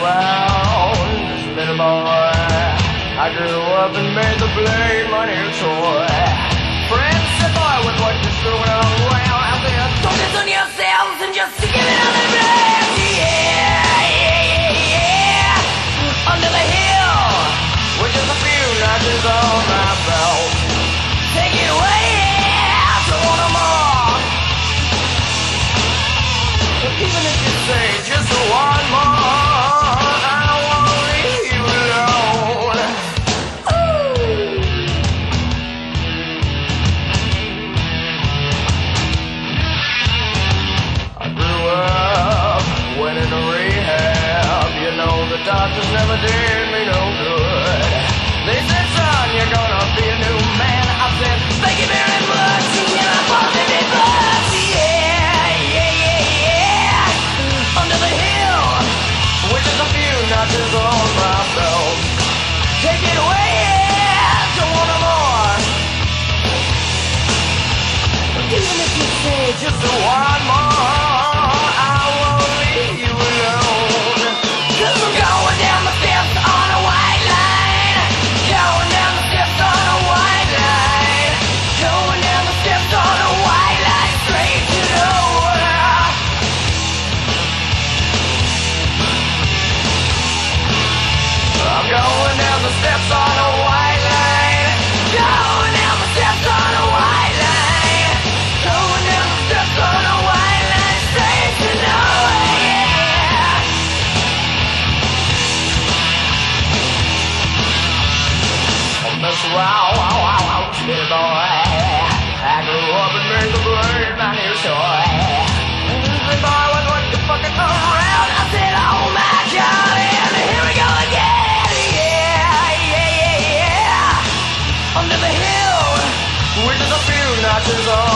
around It's been boy. I grew up and made the blame my new toy. Friends said I would like to screw it around Out there, focus on yourselves and just give it another blame Yeah, yeah, yeah, Under the hill With just a few notches on my belt. Take it away, I don't want more. Keeping it the doctors never did me no good. They said, son, you're gonna be a new man. I said, thank you very much. And I positive bus. Yeah, yeah, yeah, yeah. Under the hill, with just a few notches on my belt. Take it away, yeah, don't want no more. Even if you just one more, Wow, wow, wow, wow, kitty boy. I grew up and made the blade my new toy. The boy was around. I said, oh my god, and here we go again. Yeah, yeah, yeah. Under the hill, a few notches on